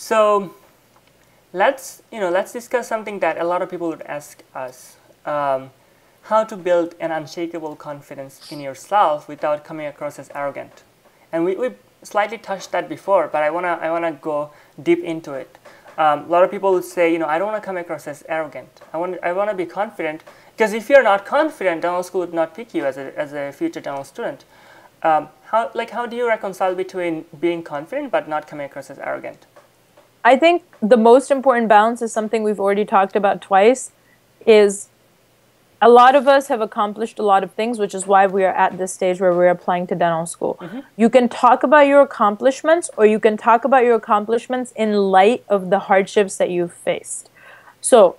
So let's you know let's discuss something that a lot of people would ask us: um, how to build an unshakable confidence in yourself without coming across as arrogant. And we, we slightly touched that before, but I wanna I wanna go deep into it. Um, a lot of people would say, you know, I don't want to come across as arrogant. I want I want to be confident because if you're not confident, dental school would not pick you as a as a future dental student. Um, how like how do you reconcile between being confident but not coming across as arrogant? I think the most important balance is something we've already talked about twice is a lot of us have accomplished a lot of things, which is why we are at this stage where we're applying to dental school. Mm-hmm. You can talk about your accomplishments, or you can talk about your accomplishments in light of the hardships that you've faced. So,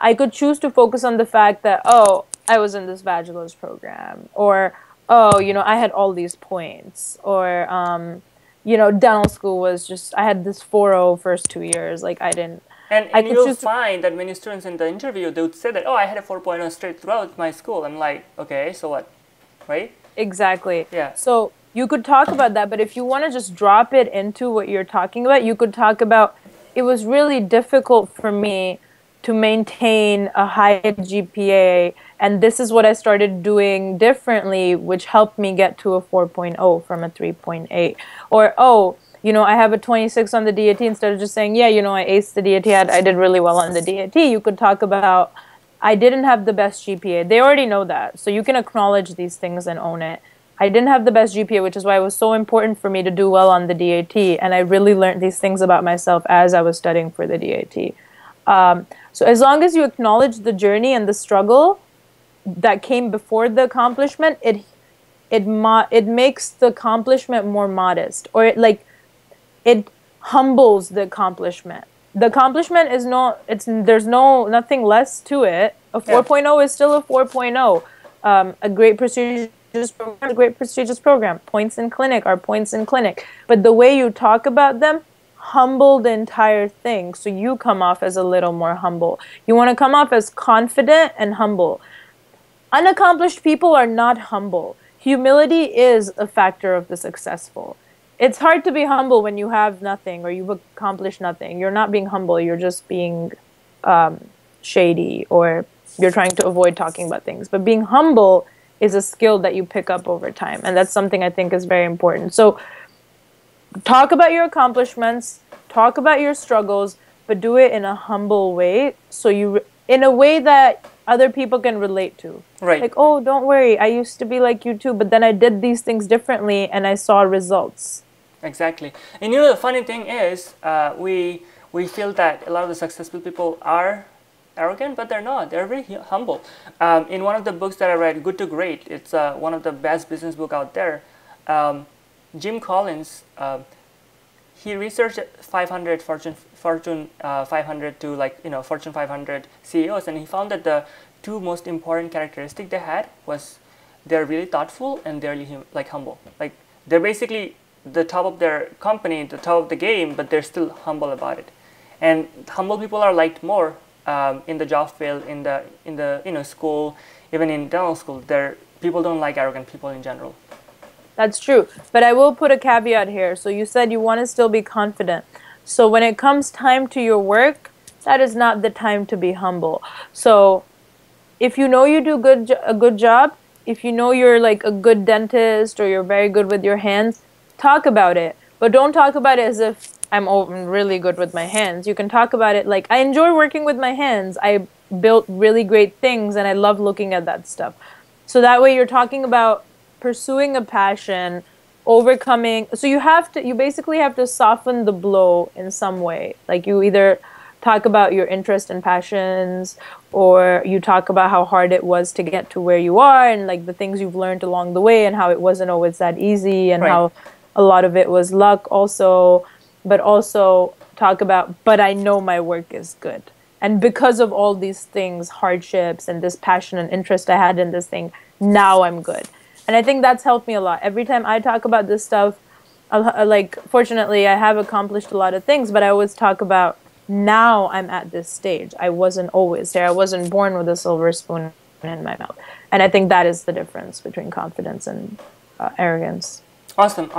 I could choose to focus on the fact that, oh, I was in this bachelor's program, or, oh, you know, I had all these points, or, um, you know, dental school was just, I had this 4.0 first two years. Like, I didn't and, and you'll just, find that many students in the interview, they would say that, oh, I had a 4.0 straight throughout my school. I'm like, okay, so what? Right? Exactly. Yeah. So you could talk about that, but if you want to just drop it into what you're talking about, you could talk about it was really difficult for me to maintain a high GPA, and this is what I started doing differently, which helped me get to a 4.0 from a 3.8. Or, oh, you know, I have a 26 on the DAT instead of just saying, yeah, you know, I aced the DAT, I did really well on the DAT. You could talk about, I didn't have the best GPA. They already know that. So you can acknowledge these things and own it. I didn't have the best GPA, which is why it was so important for me to do well on the DAT. And I really learned these things about myself as I was studying for the DAT. Um, so as long as you acknowledge the journey and the struggle that came before the accomplishment, it it mo- it makes the accomplishment more modest, or it like it humbles the accomplishment. The accomplishment is no, it's there's no nothing less to it. A 4.0 yeah. is still a 4.0. Um, a great prestigious program, a great prestigious program. Points in clinic are points in clinic. But the way you talk about them humble the entire thing so you come off as a little more humble. You want to come off as confident and humble. Unaccomplished people are not humble. Humility is a factor of the successful it's hard to be humble when you have nothing or you've accomplished nothing. You're not being humble. You're just being um, shady or you're trying to avoid talking about things. But being humble is a skill that you pick up over time, and that's something I think is very important. So, talk about your accomplishments, talk about your struggles, but do it in a humble way. So you, in a way that other people can relate to. Right. Like, oh, don't worry, I used to be like you too, but then I did these things differently, and I saw results. Exactly. And you know, the funny thing is, uh, we we feel that a lot of the successful people are arrogant, but they're not. They're very humble. Um, in one of the books that I read, Good to Great, it's uh, one of the best business book out there. Um, Jim Collins, uh, he researched 500 Fortune Fortune uh, 500 to like you know Fortune 500 CEOs, and he found that the two most important characteristic they had was they're really thoughtful and they're really like humble. Like they're basically the top of their company, the top of the game, but they're still humble about it. And humble people are liked more um, in the job field, in the in the you know school, even in dental school. There people don't like arrogant people in general. That's true, but I will put a caveat here. So you said you want to still be confident. So when it comes time to your work, that is not the time to be humble. So if you know you do good a good job, if you know you're like a good dentist or you're very good with your hands, talk about it, but don't talk about it as if I'm really good with my hands. You can talk about it like I enjoy working with my hands. I built really great things and I love looking at that stuff. So that way you're talking about pursuing a passion, overcoming. So you have to you basically have to soften the blow in some way. Like you either talk about your interest and passions or you talk about how hard it was to get to where you are and like the things you've learned along the way and how it wasn't always that easy and right. how a lot of it was luck also but also talk about but i know my work is good and because of all these things hardships and this passion and interest i had in this thing now i'm good and i think that's helped me a lot. Every time i talk about this stuff like fortunately i have accomplished a lot of things but i always talk about now i'm at this stage. I wasn't always there. I wasn't born with a silver spoon in my mouth. And i think that is the difference between confidence and uh, arrogance. Awesome